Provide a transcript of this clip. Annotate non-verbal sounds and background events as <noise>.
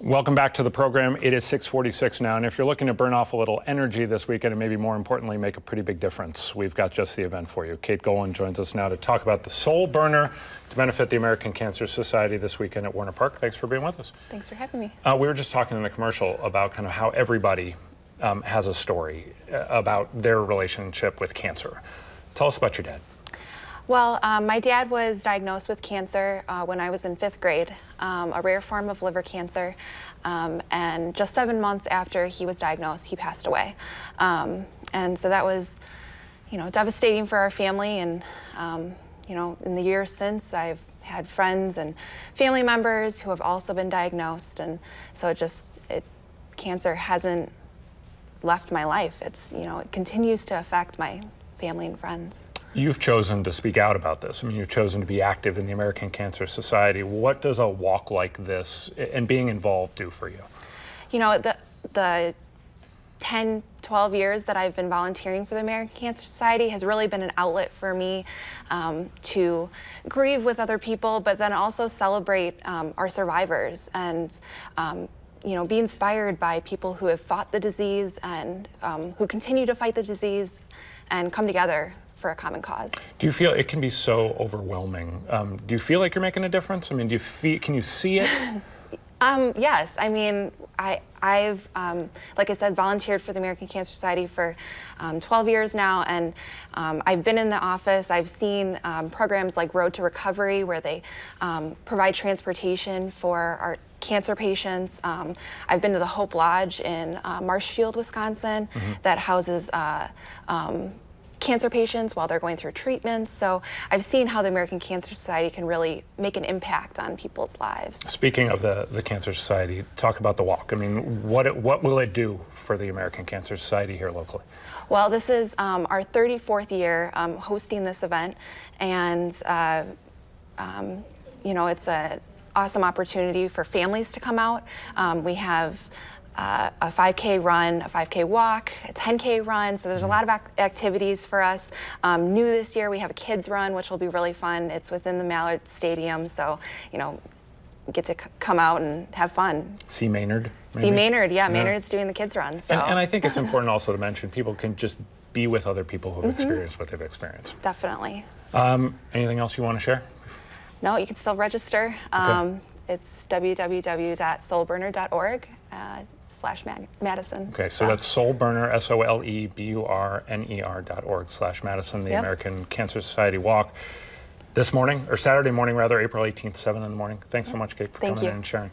Welcome back to the program. It is 646 now, and if you're looking to burn off a little energy this weekend and maybe more importantly make a pretty big difference, we've got just the event for you. Kate Golan joins us now to talk about the Sole Burner to benefit the American Cancer Society this weekend at Warner Park. Thanks for being with us. Thanks for having me. Uh, we were just talking in the commercial about kind of how everybody um, has a story uh, about their relationship with cancer. Tell us about your dad. Well, um, my dad was diagnosed with cancer uh, when I was in fifth grade, um, a rare form of liver cancer. Um, and just seven months after he was diagnosed, he passed away. Um, and so that was, you know, devastating for our family. And, um, you know, in the years since, I've had friends and family members who have also been diagnosed. And so it just, it, cancer hasn't left my life. It's, you know, it continues to affect my family and friends. You've chosen to speak out about this. I mean, you've chosen to be active in the American Cancer Society. What does a walk like this and being involved do for you? You know, the, the 10, 12 years that I've been volunteering for the American Cancer Society has really been an outlet for me um, to grieve with other people, but then also celebrate um, our survivors and um, you know, be inspired by people who have fought the disease and um, who continue to fight the disease and come together for a common cause. Do you feel it can be so overwhelming? Um, do you feel like you're making a difference? I mean, do you feel, can you see it? <laughs> um, yes, I mean, I, I've, um, like I said, volunteered for the American Cancer Society for um, 12 years now, and um, I've been in the office. I've seen um, programs like Road to Recovery, where they um, provide transportation for our cancer patients. Um, I've been to the Hope Lodge in uh, Marshfield, Wisconsin, mm -hmm. that houses uh, cancer patients while they're going through treatments. So I've seen how the American Cancer Society can really make an impact on people's lives. Speaking of the, the Cancer Society, talk about the walk. I mean, what, it, what will it do for the American Cancer Society here locally? Well, this is um, our 34th year um, hosting this event, and uh, um, you know, it's an awesome opportunity for families to come out. Um, we have uh, a 5K run, a 5K walk, a 10K run. So there's a lot of ac activities for us. Um, new this year, we have a kids run, which will be really fun. It's within the Mallard Stadium, so you know, get to come out and have fun. See Maynard. Maybe? See Maynard, yeah, yeah. Maynard's doing the kids run. So. And, and I think it's important also to mention people can just be with other people who've mm -hmm. experienced what they've experienced. Definitely. Um, anything else you want to share? No, you can still register. Um, okay. It's www.soleburner.org uh, slash Madison. Okay, so that's Soleburner, S-O-L-E-B-U-R-N-E-R dot org slash Madison, the yep. American Cancer Society Walk. This morning, or Saturday morning rather, April 18th, 7 in the morning. Thanks so much, Kate, for Thank coming you. in and sharing.